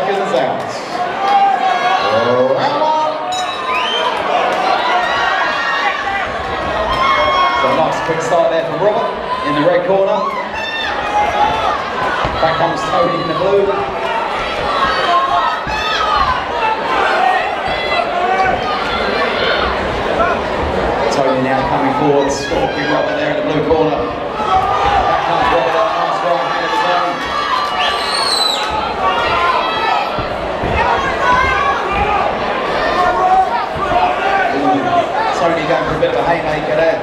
comes out. Round one. So nice quick start there from Robert in the red corner. Back comes Tony in the blue. Tony now coming forward, stalking Robert there in the blue corner. Back comes Robert up, nice right hand of his own. Ooh, Tony going for a bit of a haymaker there.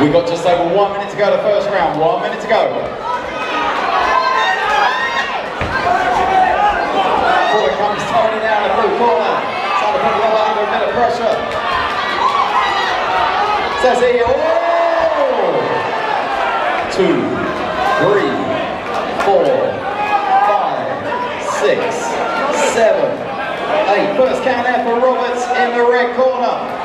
We've got just over one minute to go to the first round. One minute to go. Forward comes now in the blue corner. Trying to put Robert under a bit of pressure. Says he, oh! Two, three, four, five, six, seven, eight. First count there for Roberts in the red corner.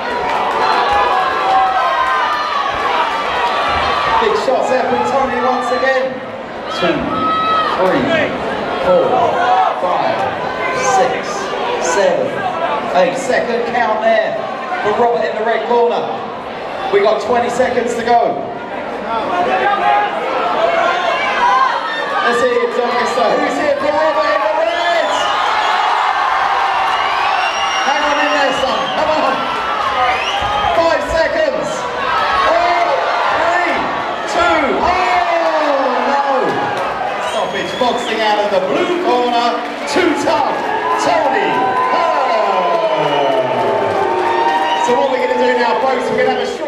Big shots there from Tony once again. Two, three, four, five, six, seven, eight. Second count there for Robert in the red corner. We got 20 seconds to go. Let's see it, Doncaster. Who's here for Robert in the red? Hang on in there, son. Come on. Five seconds. Four, three, two. Oh no! Stoppage boxing out of the blue corner. Too tough. Tony. Hurd. So what we're going to do now, folks, we're going to have a short.